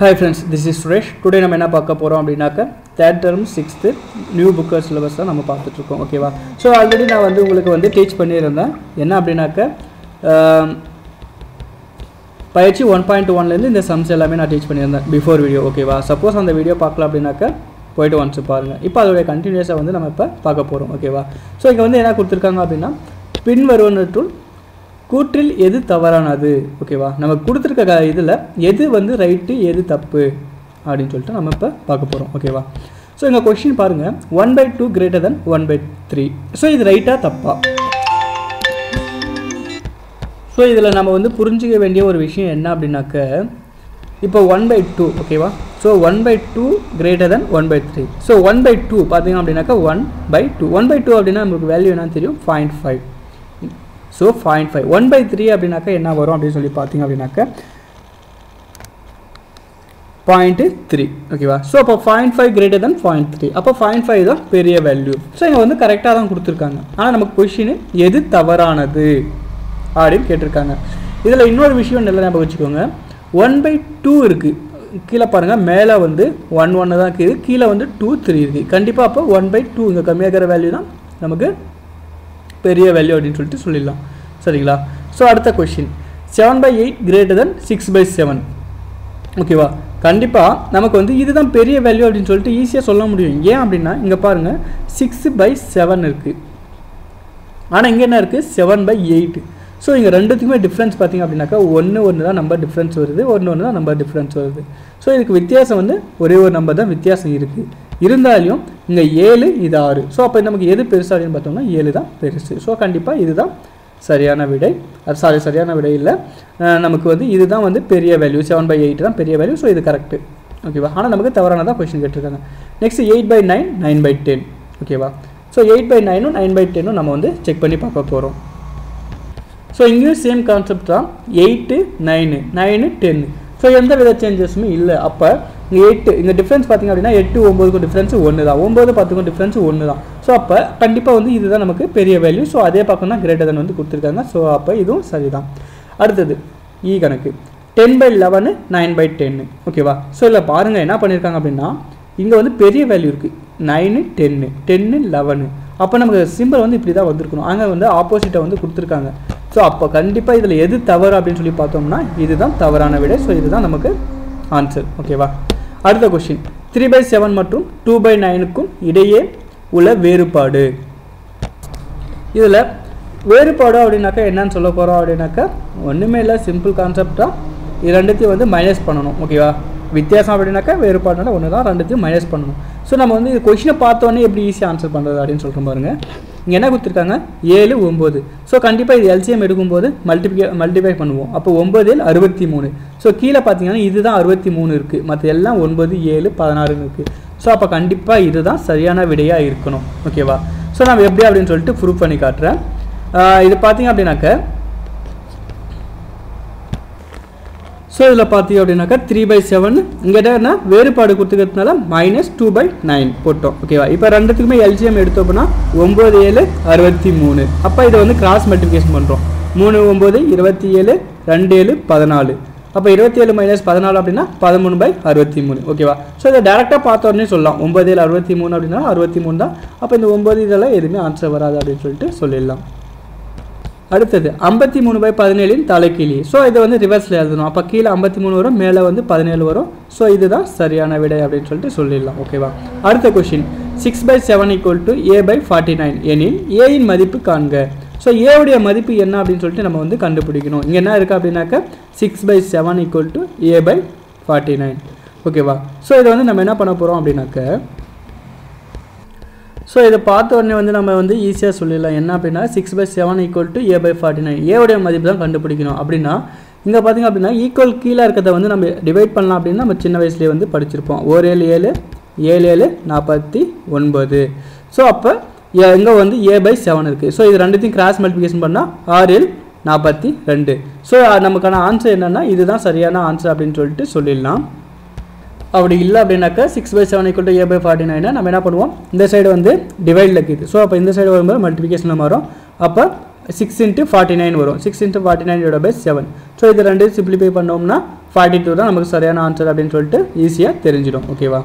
Hi friends this is Suresh today நம்ம என்ன பார்க்க போகிறோம் அப்படின்னாக்க தேர்ட் டர்ம் சிக்ஸ்த்து நியூ புக்கர் சிலபஸ் தான் நம்ம பார்த்துட்ருக்கோம் ஓகேவா ஸோ ஆல்ரெடி நான் வந்து உங்களுக்கு வந்து டீச் பண்ணியிருந்தேன். என்ன அப்படின்னாக்க பயிற்சி ஒன் பாயிண்ட் ஒன்லேருந்து இந்த சம்ஸ் எல்லாமே நான் டீச் பண்ணியிருந்தேன் பிஃபோர் வீடியோ ஓகேவா சப்போஸ் அந்த வீடியோ பார்க்கல அப்படின்னாக்க போயிட்டு ஒன்ஸ் பாருங்கள் இப்போ அதோடைய கண்டினியூஸாக வந்து நம்ம இப்போ பார்க்க போகிறோம் ஓகேவா ஸோ இங்கே வந்து என்ன கொடுத்துருக்காங்க அப்படின்னா பின்வருவனற்றுள் கூற்றில் எது தவறானது? ஓகேவா நம்ம கொடுத்துருக்க இதில் எது வந்து ரைட்டு எது தப்பு? அப்படின்னு சொல்லிட்டு நம்ம இப்போ பார்க்க போகிறோம் ஓகேவா ஸோ எங்கள் கொஷின் பாருங்கள் one by two greater than one by three so இது ரைட்டாக தப்பா? ஸோ இதில் நம்ம வந்து புரிஞ்சிக்க வேண்டிய ஒரு விஷயம் என்ன அப்படின்னாக்க இப்போ ஒன் பை டூ ஓகேவா so one by two greater than one by three so one by two பார்த்தீங்க அப்படின்னாக்கா one by two one by two அப்படின்னா நமக்கு வேல்யூ என்னன்னு தெரியும்? Point five so point five one by three அப்படின்னாக்கா என்ன வரும் அப்படின்னு சொல்லி பார்த்தீங்க அப்படின்னாக்கா பாயிண்ட்டு த்ரீ ஓகேவா ஸோ அப்போ point five greater than point three அப்போ பாயிண்ட் ஃபைவ் தான் பெரிய வேல்யூ ஸோ இங்கே வந்து கரெக்டாக தான் கொடுத்துருக்காங்க. ஆனால் நமக்கு கொஷின் எது தவறானது அப்படின்னு கேட்டிருக்காங்க. இதில் இன்னொரு விஷயம் நல்லா ஞாபகம் வச்சுக்கோங்க. ஒன் பை டூ இருக்குது கீழே பாருங்கள் மேலே வந்து ஒன் ஒன்று தான் இருக்குது கீழே வந்து டூ த்ரீ இருக்குது கண்டிப்பாக அப்போ ஒன் பை டூ இங்கே இருக்கிற வேல்யூ தான் நமக்கு பெரிய வேல்யூ அப்படின்னு சொல்லிட்டு சொல்லிடலாம். சரிங்களா? ஸோ அடுத்த question seven by eight greater than six by seven ஓகேவா கண்டிப்பாக நமக்கு வந்து இதுதான் பெரிய வேல்யூ அப்படின்னு சொல்லிட்டு ஈஸியாக சொல்ல முடியும். ஏன் அப்படின்னா இங்கே பாருங்கள் சிக்ஸ் பை செவன் இருக்குது ஆனால் இங்கே என்ன இருக்குது செவன் பை எயிட் ஸோ இங்கே ரெண்டுத்துக்குமே டிஃப்ரென்ஸ் பார்த்தீங்க அப்படின்னாக்கா ஒன்று ஒன்று தான் நம்பர் டிஃப்ரென்ஸ் வருது ஒன்று ஒன்று தான் நம்பர் டிஃப்ரென்ஸ் வருது. ஸோ இதுக்கு வித்தியாசம் வந்து ஒரே ஒரு நம்பர் தான் வித்தியாசம் இருக்குது இருந்தாலும் இங்கே ஏழு இது ஆறு. ஸோ அப்போ நமக்கு எது பெருசு அப்படின்னு பார்த்தோம்னா ஏழு தான் பெருசு. ஸோ கண்டிப்பாக இதுதான் சரியான விடை. அது சாரி சரியான விடை இல்லை. நமக்கு வந்து இதுதான் வந்து பெரிய வேல்யூ செவன் பை எயிட் தான் பெரிய வேல்யூ ஸோ இது கரெக்டு ஓகேவா ஆனால் நமக்கு தவறானதான் கொஷின் கேட்டிருக்காங்க. Next eight by nine nine by ten ஓகேவா ஸோ எயிட் பை நைனும் நைன் பை டென்னும் நம்ம வந்து செக் பண்ணி பார்க்க போகிறோம் ஸோ இங்கேயும் சேம் கான்செப்ட் தான். Eight nine nine ten so எந்த வித சேஞ்சஸுமே இல்லை. அப்போ எட்டு. இந்த டிஃப்ரென்ஸ் பார்த்தீங்க அப்படின்னா எட்டு ஒம்பதுக்கும் டிஃப்ரென்ஸ் ஒன்று தான். ஒம்பது பத்துக்கும் டிஃப்ரென்ஸ் ஒன்று தான். ஸோ அப்போ கண்டிப்பாக வந்து இதுதான் நமக்கு பெரிய வேல்யூ ஸோ அதே பக்கம் தான் கிரேட்டர் தன் வந்து கொடுத்துருக்காங்க. ஸோ அப்போ இதுவும் சரிதான். அடுத்தது இ கணக்கு. Ten by eleven nine by ten ஓகேவா ஸோ இல்லை பாருங்கள் என்ன பண்ணியிருக்காங்க அப்படின்னா இங்கே வந்து பெரிய வேல்யூ இருக்குது நைனு டென்னு டென்னு லெவனு அப்போ நமக்கு சிம்பிள் வந்து இப்படி தான் வந்திருக்கணும். அங்கே வந்து ஆப்போசிட்டை வந்து கொடுத்துருக்காங்க. ஸோ அப்போ கண்டிப்பாக இதில் எது தவறு அப்படின்னு சொல்லி பார்த்தோம்னா இதுதான் தவறான விடை. ஸோ இதுதான் நமக்கு ஆன்சர் ஓகேவா அடுத்த கொஸ்டின் த்ரீ பை செவன் மற்றும் டூ பை நைனுக்கும் இடையே உள்ள வேறுபாடு. இதில் வேறுபாடு அப்படின்னாக்கா என்னன்னு சொல்ல போகிறோம் அப்படின்னாக்கா ஒன்றுமே இல்லை சிம்பிள் கான்செப்டாக இது ரெண்டுத்தையும் வந்து மைனஸ் பண்ணணும் ஓகேவா வித்தியாசம் அப்படின்னாக்கா வேறுபாடுனால ஒன்று தான் ரெண்டுத்தையும் மைனஸ் பண்ணணும். ஸோ நம்ம வந்து இது கொஷினை பார்த்தோன்னே எப்படி ஈஸியாக ஆன்சர் பண்ணுறது அப்படின்னு சொல்கிறோம் பாருங்கள் இங்கே என்ன கொடுத்துருக்காங்க? ஏழு ஒம்பது ஸோ கண்டிப்பாக இது எல்சிஎம் எடுக்கும்போது மல்டிபிகே மல்டிஃபை பண்ணுவோம். அப்போ ஒம்பது ஏழு அறுபத்தி மூணு ஸோ கீழே பார்த்தீங்கன்னா இதுதான் அறுபத்தி மூணு இருக்குது மற்ற எல்லாம் ஒன்பது ஏழு பதினாறுன்னு இருக்குது ஸோ அப்போ கண்டிப்பாக இதுதான் சரியான விடையாக இருக்கணும். ஓகேவா ஸோ நம்ம எப்படி அப்படின்னு சொல்லிட்டு ப்ரூவ் பண்ணி காட்டுறேன். இது பார்த்தீங்க அப்படின்னாக்க ஸோ இதில் பார்த்தீங்க அப்படின்னாக்கா த்ரீ பை செவன் இங்கே என்ன? வேறுபாடு கொடுத்துக்கிறதுனால மைனஸ் டூ பை நைன் போட்டோம். ஓகேவா இப்போ ரெண்டுத்துக்குமே எல்ஜிஎம் எடுத்தோம் அப்படின்னா ஒம்பது ஏழு அறுபத்தி மூணு. அப்போ இதை வந்து கிராஸ் மல்டிஃபிகேஷன் பண்ணுறோம் மூணு ஒம்பது இருபத்தி ஏழு ரெண்டு ஏழு பதினாலு. அப்போ இருபத்தி ஏழு மைனஸ் பதினாலு அப்படின்னா பதிமூணு பை அறுபத்தி மூணு. ஓகேவா ஸோ இதை டேரெக்டாக பார்த்த உடனே சொல்லலாம். ஒம்பது ஏழு அறுபத்தி மூணு அப்படின்னா அறுபத்தி மூணு தான். அப்போ இந்த ஒம்பது இதெல்லாம் எதுவுமே ஆன்சர் வராது அப்படின்னு சொல்லிட்டு சொல்லிடலாம். அடுத்தது ஐம்பத்தி மூணு பை பதினேழின் தலைக்கீழி ஸோ இதை வந்து ரிவர்ஸில் எழுதணும். அப்போ கீழே ஐம்பத்தி மூணு வரும் மேலே வந்து பதினேழு வரும். ஸோ இதுதான் சரியான விடை அப்படின்னு சொல்லிட்டு சொல்லிடலாம். ஓகேவா அடுத்த question six by seven equal to A by forty nine எனில் ஏயின் மதிப்பு காண்க. ஸோ ஏவுடைய மதிப்பு என்ன அப்படின்னு சொல்லிட்டு நம்ம வந்து கண்டுபிடிக்கணும். இங்கே என்ன இருக்குது அப்படின்னாக்கா six by seven equal to A by forty nine ஓகேவா ஸோ இதை வந்து நம்ம என்ன பண்ண போகிறோம் அப்படின்னாக்க ஸோ இதை பார்த்த உடனே வந்து நம்ம வந்து ஈஸியாக சொல்லிடலாம். என்ன அப்படின்னா six by seven equal to A by forty nine ஏவுடைய மதிப்பு தான் கண்டுபிடிக்கணும். அப்படின்னா இங்கே பார்த்தீங்க அப்படின்னா ஈக்குவல் கீழே இருக்கிறத வந்து நம்ம டிவைட் பண்ணலாம் அப்படின்னு நம்ம சின்ன வயசுலேயே வந்து படிச்சிருப்போம். ஒரு ஏழு ஏழு ஏழு ஏழு நாற்பத்தி ஒன்பது. ஸோ அப்போ இங்கே வந்து ஏ பை செவன் இருக்குது ஸோ இது ரெண்டுத்தையும் கிராஸ் மல்டிபிகேஷன் பண்ணால் ஆறு ஏழு நாற்பத்தி ரெண்டு. ஸோ நமக்கான ஆன்சர் என்னென்னா இதுதான் சரியான ஆன்சர் அப்படின்னு சொல்லிட்டு சொல்லிடலாம். அப்படி இல்லை அப்படின்னாக்கா six by seven equal to A by forty நைனை நம்ம என்ன பண்ணுவோம்? இந்த சைடு வந்து டிவைடில் இருக்குது ஸோ அப்போ இந்த சைடு வரும்போது மல்டிபிகேஷனில் மாறும். அப்போ சிக்ஸ் இன்ட்டு ஃபார்ட்டி நைன் வரும். Six into forty nine divide by seven so இது ரெண்டு சிம்பிளிஃபை பண்ணோம்னா ஃபார்ட்டி டூ தான் நமக்கு சரியான ஆன்சர் அப்படின்னு சொல்லிட்டு ஈஸியாக தெரிஞ்சிடும். ஓகேவா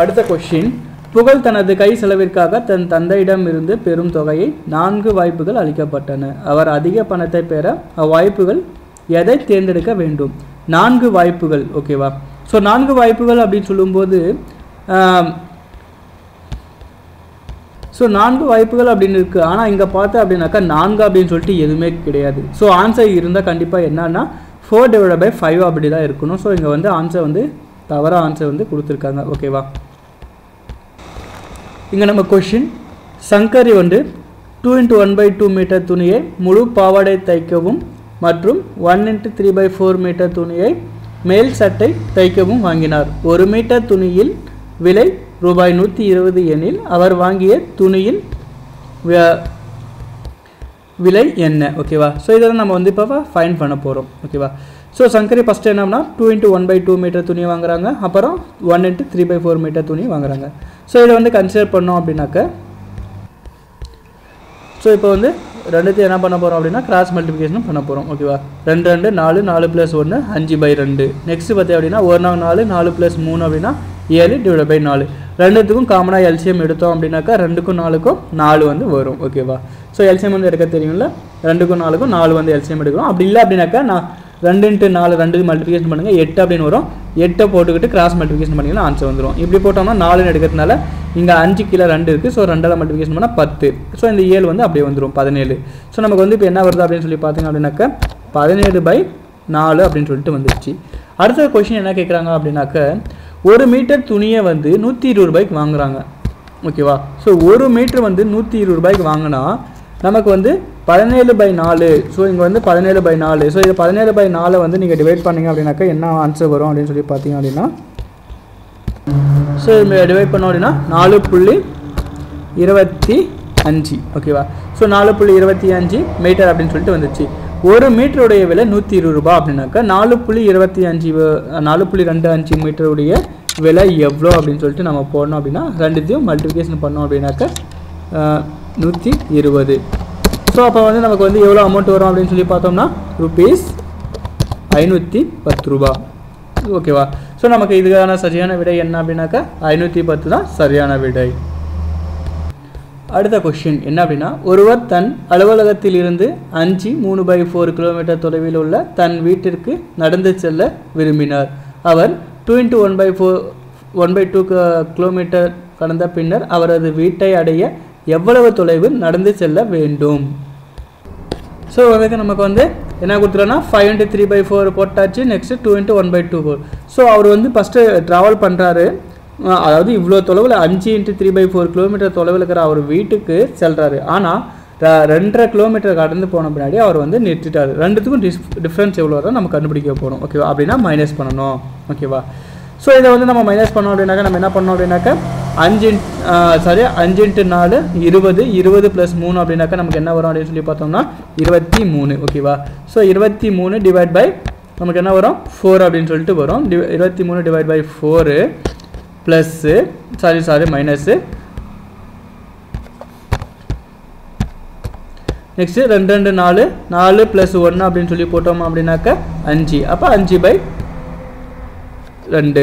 அடுத்த கொஷின் புகழ் தனது கை செலவிற்காக தன் தந்தையிடம் இருந்து பெரும் தொகையை நான்கு வாய்ப்புகள் அளிக்கப்பட்டன. அவர் அதிக பணத்தை பெற அவ்வாய்ப்புகள் எதை தேர்ந்தெடுக்க வேண்டும்? நான்கு வாய்ப்புகள். ஓகேவா ஸோ நான்கு வாய்ப்புகள் அப்படின்னு சொல்லும்போது ஸோ நான்கு வாய்ப்புகள் அப்படின்னு இருக்குது ஆனால் இங்கே பார்த்தா அப்படின்னாக்கா நான்கு அப்படின்னு சொல்லிட்டு எதுவுமே கிடையாது. ஸோ ஆன்சர் இருந்தால் கண்டிப்பாக என்னன்னா ஃபோர் டிவைட் பை ஃபைவ் அப்படி தான் இருக்கணும். ஸோ இங்கே வந்து ஆன்சர் வந்து தவறாக ஆன்சர் வந்து கொடுத்துருக்காங்க. ஓகேவா இங்கே நம்ம கொஷின் சங்கரி வந்து two into one by two metre துணியை முழு பாவாடை தைக்கவும் மற்றும் one into three by four metre துணியை மேல் சட்டை தைக்கவும் வாங்கினார். ஒரு மீட்டர் துணியில் விலை ரூபாய் நூற்றி இருபது எனில் அவர் வாங்கிய துணியின் விலை என்ன? ஓகேவா ஸோ இதெல்லாம் நம்ம வந்து இப்போ ஃபைன் பண்ண போகிறோம் ஓகேவா ஸோ சங்கரி ஃபஸ்ட்டு என்னன்னா two into one by two metre துணி வாங்குறாங்க. அப்புறம் one into three by four metre துணி வாங்குறாங்க. ஸோ இதை வந்து கன்சிடர் பண்ணோம் அப்படின்னாக்க ஸோ இப்போ வந்து ரெண்டுத்தையும் என்ன பண்ண போகிறோம் அப்படின்னா கிராஸ் மல்டிபிகேஷன் பண்ண போகிறோம் ஓகேவா ரெண்டு ரெண்டு நாலு நாலு ப்ளஸ் ஒன்று அஞ்சு பை ரெண்டு. நெக்ஸ்ட் பார்த்தீங்க அப்படின்னா ஒரு நாள் நாலு நாலு ப்ளஸ் மூணு அப்படின்னா ஏழு டிவைட் பை நாலு. ரெண்டுத்துக்கும் காமனாக எல்சிஎம் எடுத்தோம் அப்படின்னாக்கா ரெண்டுக்கும் நாலுக்கும் நாலு வந்து வரும். ஓகேவா ஸோ எல்சிஎம் வந்து எடுக்க தெரியும்ல? ரெண்டுக்கும் நாலுக்கும் நாலு வந்து எல்சிஎம் எடுக்கிறோம். அப்படி இல்லை அப்படின்னாக்கா நான் ரெண்டு இன்ட்டு நாலு ரெண்டு மல்டிபிகேஷன் பண்ணுங்கள் எட்டு அப்படின்னு வரும். எட்டை போட்டுக்கிட்டு கிராஸ் மல்டிபிகேஷன் பண்ணிங்கன்னா ஆன்சர் வந்துடும் இப்படி போட்டோம்னா நாலுன்னு எடுக்கிறதுனால இங்கே அஞ்சு கீழே ரெண்டு இருக்குது ஸோ ரெண்டால் மல்டிஃபிகேஷன் பண்ணால் பத்து. ஸோ இந்த ஏழு வந்து அப்படியே வந்துடும் பதினேழு. ஸோ நமக்கு வந்து இப்போ என்ன வருது அப்படின்னு சொல்லி பார்த்தீங்க அப்படின்னாக்க பதினேழு பை நாலு அப்படின்னு சொல்லிட்டு வந்துருச்சு. அடுத்த கொஷின் என்ன கேட்குறாங்க அப்படின்னாக்க ஒரு மீட்டர் துணியை வந்து நூற்றி இருபது ரூபாய்க்கு வாங்குறாங்க. ஓகேவா ஸோ ஒரு மீட்டர் வந்து நூற்றி இருபது ரூபாய்க்கு வாங்கினா நமக்கு வந்து பதினேழு பை நாலு. ஸோ இங்கே வந்து பதினேழு பை நாலு. ஸோ இது பதினேழு பை நாலை வந்து நீங்கள் டிவைட் பண்ணீங்க அப்படின்னாக்கா என்ன ஆன்சர் வரும் அப்படின்னு சொல்லி பார்த்தீங்க அப்படின்னா ஸோ டிவைட் பண்ணோம் அப்படின்னா நாலு புள்ளி இருபத்தி அஞ்சு. ஓகேவா ஸோ நாலு புள்ளி இருபத்தி அஞ்சு மீட்டர் அப்படின்னு சொல்லிட்டு வந்துச்சு. ஒரு மீட்டருடைய விலை நூற்றி இருபது ரூபாய் அப்படின்னாக்கா நாலு புள்ளி இருபத்தி அஞ்சு நாலு புள்ளி ரெண்டு அஞ்சு மீட்டருடைய விலை எவ்வளோ அப்படின்னு சொல்லிட்டு நம்ம போடணும் அப்படின்னா ரெண்டுத்தையும் மல்டிப்ளிகேஷன் பண்ணோம் அப்படின்னாக்கா நூற்றி இருபது. ஸோ அப்போ வந்து நமக்கு வந்து எவ்வளோ அமௌண்ட் வரும் அப்படின்னு சொல்லி பார்த்தோம்னா ருபீஸ் ஐநூற்றி பத்து ரூபா ஓகேவா ஸோ நமக்கு இதுக்கான சரியான விடை என்ன அப்படின்னாக்கா ஐநூற்றி பத்து தான் சரியான விடை. அடுத்த கொஷின் என்ன அப்படின்னா ஒருவர் தன் அலுவலகத்தில் இருந்து அஞ்சு மூணு பை ஃபோர் கிலோமீட்டர் தொலைவில் உள்ள தன் வீட்டிற்கு நடந்து செல்ல விரும்பினார். அவர் two into one by four one by two kilometre கடந்த பின்னர் அவரது வீட்டை அடைய எவ்வளவு தொலைவு நடந்து செல்ல வேண்டும்? ஸோ அதுக்கு நமக்கு வந்து என்ன கொடுத்துருன்னா five into three by four போட்டாச்சு next two into one by two four so அவர் வந்து ஃபஸ்ட்டு ட்ராவல் பண்ணுறாரு அதாவது இவ்வளோ தொலைவில் அஞ்சு into three by four kilometre தொலைவில் இருக்கிற அவர் வீட்டுக்கு செல்கிறாரு ஆனால் ரெண்டரை கிலோமீட்டர் கடந்து போன பின்னாடி அவர் வந்து நிறுத்திட்டார். ரெண்டுத்துக்கும் டிஸ் டிஃப்ரென்ஸ் எவ்வளோ வரும் நம்ம கண்டுபிடிக்க போகிறோம் ஓகேவா அப்படின்னா மைனஸ் பண்ணணும். ஓகேவா ஸோ இதை வந்து நம்ம மைனஸ் பண்ணோம் அப்படின்னாக்கா நம்ம என்ன பண்ணோம் அப்படின்னாக்கா அஞ்சு சாரி அஞ்சு இன்ட்டு நாலு இருபது இருபது ப்ளஸ் மூணு அப்படின்னாக்கா நமக்கு என்ன வரும் அப்படின்னு சொல்லி பார்த்தோம்னா இருபத்தி மூணு ஓகேவா ஸோ இருபத்தி மூணு டிவைட் பை நமக்கு என்ன வரும்? ஃபோர் அப்படின்னு சொல்லிட்டு வரும். டி இருபத்தி மூணு divide by four plus sorry sorry minus next ரெண்டு ரெண்டு நாலு நாலு ப்ளஸ் ஒன்று அப்படின்னு சொல்லி போட்டோம் அப்படின்னாக்கா அஞ்சு. அப்போ அஞ்சு பை ரெண்டு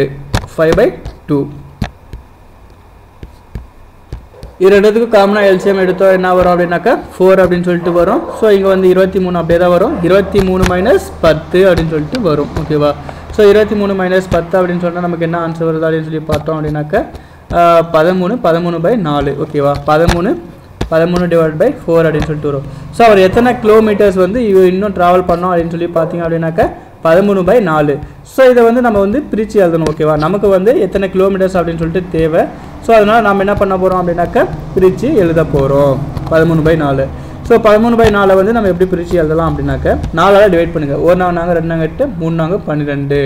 ஃபைவ் பை டூ இது ரெண்டுத்துக்கும் காமனாக எல்சிஎம் எடுத்தோம். என்ன வரும் அப்படின்னாக்கா? ஃபோர் அப்படின்னு சொல்லிட்டு வரும். ஸோ இங்கே வந்து இருபத்தி மூணு அப்படியே தான் வரும். இருபத்தி மூணு மைனஸ் பத்து அப்படின்னு சொல்லிட்டு வரும். ஓகேவா ஸோ இருபத்தி மூணு மைனஸ் பத்து அப்படின்னு சொன்னால் நமக்கு என்ன ஆன்சர் வருது அப்படின்னு சொல்லி பார்த்தோம் அப்படின்னாக்கா பதிமூணு பதிமூணு பை நாலு. ஓகேவா பதிமூணு பதிமூணு டிவைட் பை ஃபோர் அப்படின்னு சொல்லிட்டு வரும். ஸோ அவர் எத்தனை கிலோமீட்டர்ஸ் வந்து இவ- இன்னும் ட்ராவல் பண்ணோம் அப்படின்னு சொல்லி பார்த்தீங்க அப்படின்னாக்கா பதிமூணு பை நாலு. ஸோ இதை வந்து நம்ம வந்து பிரித்து எழுதணும். ஓகேவா நமக்கு வந்து எத்தனை கிலோமீட்டர்ஸ் அப்படின்னு சொல்லிட்டு தேவை. ஸோ அதனால் நம்ம என்ன பண்ண போகிறோம் அப்படின்னாக்கா பிரித்து எழுத போகிறோம் பதிமூணு பை நாலு. ஸோ பதிமூணு பை நாலை வந்து நம்ம எப்படி பிரித்து எழுதலாம் அப்படின்னாக்க நாலால் டிவைட் பண்ணுங்கள் ஒரு நாங்க நாங்கள் ரெண்டு நாங்கள் எட்டு மூணு நாங்கள் பன்னிரெண்டு.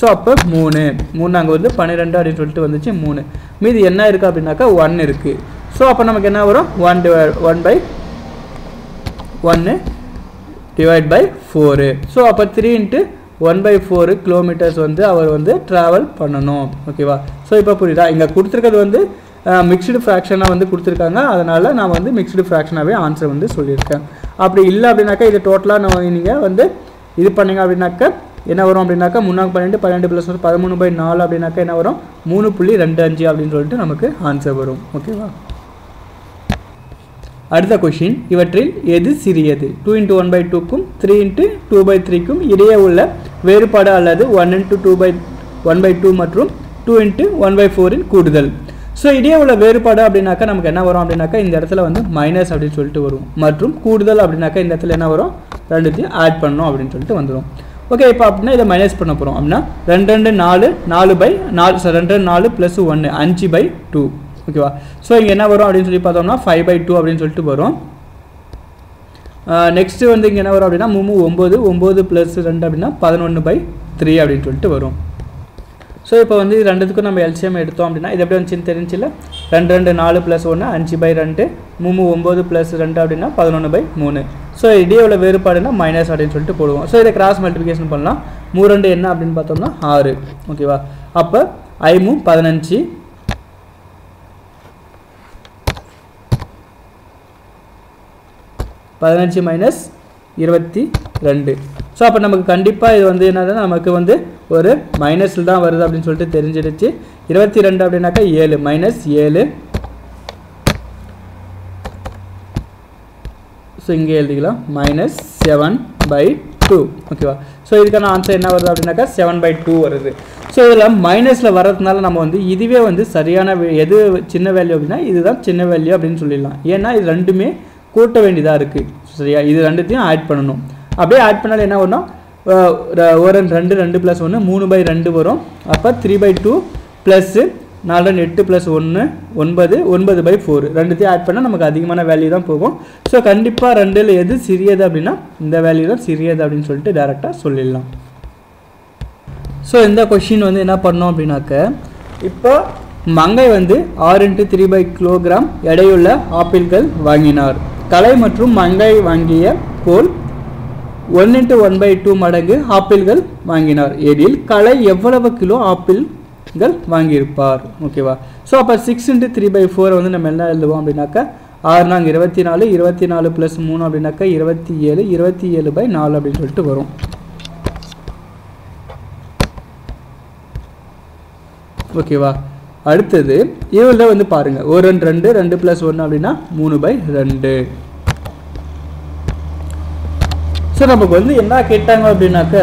ஸோ அப்போ மூணு. மூணு நாங்கள் வந்து பன்னிரெண்டு அப்படின்னு சொல்லிட்டு வந்துச்சு மூணு. மீது என்ன இருக்குது அப்படின்னாக்கா ஒன் இருக்குது ஸோ அப்போ நமக்கு என்ன வரும்? ஒன் டிவை ஒன் பை ஒன்று டிவைட் பை ஃபோரு ஸோ அப்போ three into one by four kilometres வந்து அவர் வந்து ட்ராவல் பண்ணணும். ஓகேவா ஸோ இப்போ புரியுதா? இங்கே கொடுத்துருக்கிறது வந்து மிக்ஸ்டு ஃப்ராக்ஷனாக வந்து கொடுத்துருக்காங்க. அதனால் நான் வந்து மிக்ஸ்டு ஃப்ராக்ஷனாகவே ஆன்சர் வந்து சொல்லியிருக்கேன். அப்படி இல்லை அப்படின்னாக்கா இது டோட்டலாக நான் நீங்கள் வந்து இது பண்ணீங்க அப்படின்னாக்கா என்ன வரும் அப்படின்னாக்கா முன்னாங்க பன்னெண்டு பன்னெண்டு ப்ளஸ் பதிமூணு பை நாலு அப்படின்னாக்கா என்ன வரும்? மூணு புள்ளி ரெண்டு அஞ்சு அப்படின்னு சொல்லிட்டு நமக்கு ஆன்சர் வரும். ஓகேவா அடுத்த கொஷின் இவற்றில் எது சிறியது? டூ இன்ட்டு ஒன் பை டூக்கும் த்ரீ இன்ட்டு டூ பை த்ரீக்கும் இடையே உள்ள வேறுபாடு அல்லது one into two by one by two மற்றும் டூ இன்ட்டு ஒன் பை ஃபோரின் கூடுதல். ஸோ இடையே உள்ள வேறுபாடு அப்படின்னாக்கா நமக்கு என்ன வரும் அப்படின்னாக்கா இந்த இடத்துல வந்து மைனஸ் அப்படின்னு சொல்லிட்டு வரும். மற்றும் கூடுதல் அப்படின்னாக்கா இந்த இடத்துல என்ன வரும்? ரெண்டுத்தையும் ஆட் பண்ணணும் அப்படின்னு சொல்லிட்டு வந்துடும் ஓகே இப்போ அப்படின்னா இதை மைனஸ் பண்ண போகிறோம் அப்படின்னா ரெண்டு ரெண்டு நாலு நாலு பை நாலு சார் ரெண்டு ரெண்டு நாலு ப்ளஸ் ஒன்று அஞ்சு பை டூ ஓகேவா ஸோ இங்கே என்ன வரும் அப்படின்னு சொல்லி பார்த்தோம்னா ஃபைவ் பை டூ அப்படின்னு சொல்லிட்டு வரும். நெக்ஸ்ட்டு வந்து இங்கே என்ன வரும் அப்படின்னா மூணு ஒம்பது ஒம்பது ப்ளஸ் ரெண்டு அப்படின்னா பதினொன்று பை த்ரீ அப்படின்னு சொல்லிட்டு வரும். ஸோ இப்போ வந்து இது ரெண்டுத்துக்கும் நம்ம எல்சிஎம் எடுத்தோம் அப்படின்னா இது எப்படி வந்துச்சுன்னு தெரிஞ்சில்ல ரெண்டு ரெண்டு நாலு ப்ளஸ் ஒன்று அஞ்சு பை ரெண்டு மூணு ஒம்பது ப்ளஸ் ரெண்டு அப்படின்னா பதினொன்று பை மூணு. ஸோ இடையே உள்ள வேறுபாடுனா மைனஸ் அப்படின்னு சொல்லிட்டு போடுவோம். ஸோ இதை கிராஸ் மல்டிபிகேஷன் பண்ணலாம். மூ ரெண்டு என்ன அப்படின்னு பார்த்தோம்னா? ஆறு. ஓகேவா அப்போ ஐமு பதினஞ்சு பதினஞ்சு மைனஸ் இருபத்தி ரெண்டு. ஸோ அப்போ நமக்கு கண்டிப்பாக இது வந்து என்னதுன்னா நமக்கு வந்து ஒரு மைனஸில் தான் வருது அப்படின்னு சொல்லிட்டு தெரிஞ்சிடுச்சு. இருபத்தி ரெண்டு அப்படின்னாக்கா ஏழு மைனஸ் ஏழு. ஸோ இங்கே எழுதிக்கலாம். மைனஸ் செவன் பை டூ ஓகேவா ஸோ இதுக்கான ஆன்சர் என்ன வருது அப்படின்னாக்கா செவன் பை டூ வருது. ஸோ இதில் மைனஸில் வர்றதுனால நம்ம வந்து இதுவே வந்து சரியான வே- எது சின்ன வேல்யூ அப்படின்னா இதுதான் சின்ன வேல்யூ அப்படின்னு சொல்லிடலாம். ஏன்னா இது ரெண்டுமே கூட்ட வேண்டியதாக இருக்குது சரியா? இது ரெண்டுத்தையும் ஆட் பண்ணணும். அப்படியே ஆட் பண்ணால் என்ன வரும்? ஒரு ரெண்டு ரெண்டு ப்ளஸ் ஒன்று மூணு பை ரெண்டு வரும். அப்போ த்ரீ பை டூ ப்ளஸ்ஸு நாலு ரெண்டு எட்டு ப்ளஸ் ஒன்று ஒன்பது ஒன்பது பை ஃபோர் ரெண்டுத்தையும் ஆட் பண்ணால் நமக்கு அதிகமான வேல்யூ தான் போகும். ஸோ கண்டிப்பாக ரெண்டில் எது சிறியது அப்படின்னா இந்த வேல்யூ தான் சிறியது அப்படின்னு சொல்லிட்டு டேரெக்டாக சொல்லிடலாம். ஸோ இந்த கொஷின் வந்து என்ன பண்ணோம் அப்படின்னாக்க இப்போ மங்கை வந்து ஆறு இன்ட்டு த்ரீ பை கிலோகிராம் எடையுள்ள ஆப்பிள்கள் வாங்கினார். கலை மற்றும் மங்கை வாங்கிய போல் one into one by two மடங்கு ஆப்பிள்கள் வாங்கினார். எனில் கலை எவ்வளவு கிலோ ஆப்பிள்கள் வாங்கியிருப்பார்? ஓகேவா ஸோ அப்போ six into three by four வந்து நம்ம என்ன எழுதுவோம் அப்படின்னாக்கா ஆறு நாங்க இருபத்தி நாலு இருபத்தி நாலு ப்ளஸ் மூணு அப்படின்னாக்கா இருபத்தி ஏழு இருபத்தி ஏழு பை நாலு அப்படின்னு சொல்லிட்டு வரும். ஓகேவா அடுத்தது இதில் வந்து பாருங்கள் ஒரு ரெண்டு ரெண்டு ரெண்டு ப்ளஸ் ஒன்று அப்படின்னா மூணு பை ரெண்டு. ஸோ நமக்கு வந்து என்ன கேட்டாங்க அப்படின்னாக்க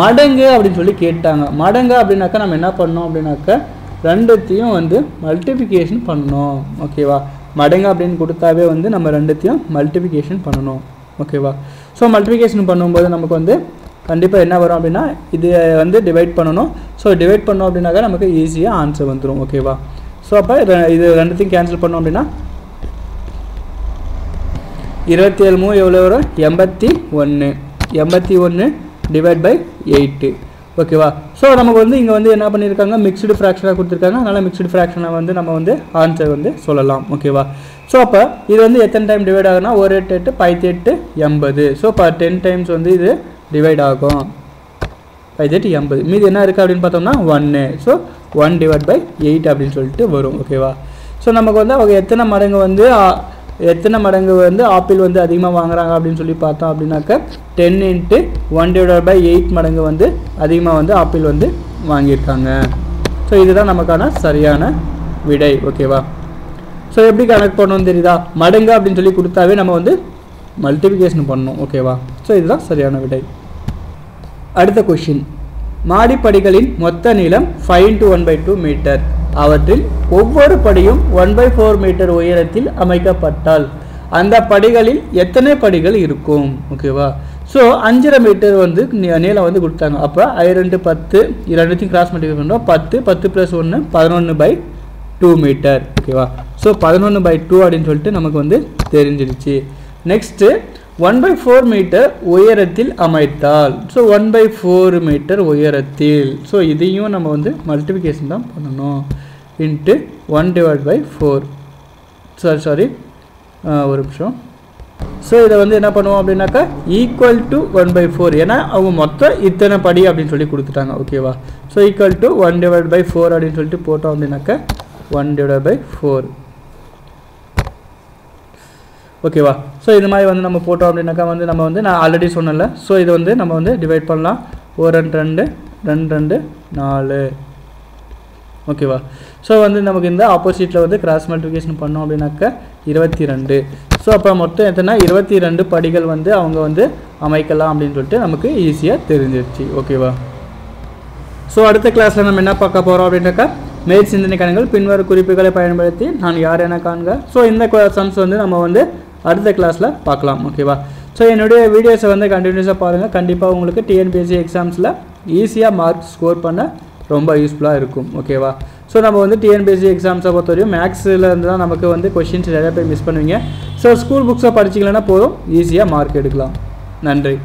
மடங்கு அப்படின்னு சொல்லி கேட்டாங்க. மடங்கு அப்படின்னாக்கா நம்ம என்ன பண்ணோம் அப்படின்னாக்க ரெண்டுத்தையும் வந்து மல்டிபிகேஷன் பண்ணணும் ஓகேவா மடங்கு அப்படின்னு கொடுத்தாவே வந்து நம்ம ரெண்டுத்தையும் மல்டிபிகேஷன் பண்ணணும். ஓகேவா ஸோ மல்டிபிகேஷன் பண்ணும்போது நமக்கு வந்து கண்டிப்பாக என்ன வரும் அப்படின்னா இது வந்து டிவைட் பண்ணணும். ஸோ டிவைட் பண்ணோம் அப்படின்னாக்கா நமக்கு ஈஸியாக ஆன்சர் வந்துடும் ஓகேவா ஸோ அப்போ இது ரெண்டுத்தையும் கேன்சல் பண்ணோம் அப்படின்னா இருபத்தி ஏழு மூ எவ்வளோ வரும்? எண்பத்தி ஒன்று எண்பத்தி ஒன்று டிவைட் பை எயிட்டு ஓகேவா ஸோ நமக்கு வந்து இங்கே வந்து என்ன பண்ணியிருக்காங்க மிக்ஸ்டு ஃப்ராக்ஷனாக கொடுத்துருக்காங்க. அதனால் மிக்ஸ்டு ஃப்ராக்ஷனாக வந்து நம்ம வந்து ஆன்சர் வந்து சொல்லலாம் ஓகேவா ஸோ அப்போ இது வந்து எத்தனை டைம் டிவைட் ஆகுனா ஒரு எட்டு எட்டு பைத்தி எட்டு எண்பது. ஸோ இப்போ டென் டைம்ஸ் வந்து இது டிவைட் ஆகும். பைத்து எண்பது. மீதி என்ன இருக்குது அப்படின்னு பார்த்தோம்னா ஒன்று so one divide by eight அப்படின்னு சொல்லிட்டு வரும். ஓகேவா ஸோ நமக்கு வந்து அவங்க எத்தனை மடங்கு வந்து எத்தனை மடங்கு வந்து ஆப்பிள் வந்து அதிகமாக வாங்குறாங்க அப்படின்னு சொல்லி பார்த்தோம் அப்படின்னாக்க ten into one divide by eight மடங்கு வந்து அதிகமாக வந்து ஆப்பிள் வந்து வாங்கியிருக்காங்க. ஸோ இதுதான் நமக்கான சரியான விடை. ஓகேவா ஸோ எப்படி கனெக்ட் பண்ணணும் தெரியுதா? மடங்கு அப்படின்னு சொல்லி கொடுத்தாவே நம்ம வந்து மல்டிபிகேஷன் பண்ணணும். ஓகேவா ஸோ இதுதான் சரியான விடை. அடுத்த கொஷின் மாடிப்படிகளின் மொத்த நீளம் five into one by two metre அவற்றில் ஒவ்வொரு படியும் ஒன் பை ஃபோர் மீட்டர் உயரத்தில் அமைக்கப்பட்டால் அந்த படிகளில் எத்தனை படிகள் இருக்கும்? ஓகேவா ஸோ அஞ்சரை மீட்டர் வந்து நீளம் வந்து கொடுத்தாங்க. அப்போ ஐ ரெண்டு பத்து இரண்டுத்தையும் கிராஸ் மல்டிஃபை பத்து பத்து ப்ளஸ் ஒன்று பதினொன்று பை டூ மீட்டர் ஓகேவா ஸோ பதினொன்று பை டூ அப்படின்னு சொல்லிட்டு நமக்கு வந்து தெரிஞ்சிருச்சு. Next one by four metre உயரத்தில் அமைத்தால். So one by four metre உயரத்தில். ஸோ இதையும் நம்ம வந்து மல்டிபிகேஷன் தான் பண்ணணும். Into one divide by four sorry sorry ஒரு நிமிஷம். ஸோ இதை வந்து என்ன பண்ணுவோம் அப்படின்னாக்கா equal to one by four ஏன்னா அவங்க மொத்தம் இத்தனை படி அப்படின்னு சொல்லி கொடுத்துட்டாங்க. ஓகேவா so equal to one divide by four அப்படின்னு சொல்லிட்டு போட்டோம் அப்படின்னாக்கா ஒன் டிவைட் பை ஃபோர் ஓகேவா ஸோ இது மாதிரி வந்து நம்ம போட்டோம் அப்படின்னாக்கா வந்து நம்ம வந்து நான் ஆல்ரெடி சொன்னல ஸோ இது வந்து நம்ம வந்து டிவைட் பண்ணலாம். ஒரு ரெண்டு ரெண்டு ரெண்டு ரெண்டு நாலு. ஓகேவா ஸோ வந்து நமக்கு இந்த ஆப்போசிட்டில் வந்து கிராஸ் மல்டிஃபிகேஷன் பண்ணோம் அப்படின்னாக்கா இருபத்தி ரெண்டு ஸோ அப்போ மொத்தம் எத்தனை? இருபத்தி ரெண்டு படிகள் வந்து அவங்க வந்து அமைக்கலாம் அப்படின்னு சொல்லிட்டு நமக்கு ஈஸியாக தெரிஞ்சிருச்சு. ஓகேவா ஸோ அடுத்த கிளாஸில் நம்ம என்ன பார்க்க போகிறோம் அப்படின்னாக்கா? மேற் சிந்தனை கணங்கள் பின்வரும் குறிப்புகளை பயன்படுத்தி நான் யார் என காண்க. ஸோ இந்த சம்ஸ் வந்து நம்ம வந்து அடுத்த கிளாஸில் பார்க்கலாம் ஓகேவா ஸோ என்னுடைய வீடியோஸை வந்து கண்டினியூஸாக பாருங்கள் கண்டிப்பாக உங்களுக்கு டிஎன்பிஎஸ்சி எக்ஸாம்ஸில் ஈஸியாக மார்க் ஸ்கோர் பண்ண ரொம்ப யூஸ்ஃபுல்லாக இருக்கும் ஓகேவா ஸோ நம்ம வந்து டிஎன்பிஎஸ்சி எக்ஸாம்ஸை பொறுத்தவரையும் மேக்ஸில் இருந்து தான் நமக்கு வந்து கொஷின்ஸ் நிறையா பேர் மிஸ் பண்ணுவீங்க. ஸோ ஸ்கூல் புக்ஸை படிச்சிங்களன்னா போதும் ஈஸியாக மார்க் எடுக்கலாம். நன்றி.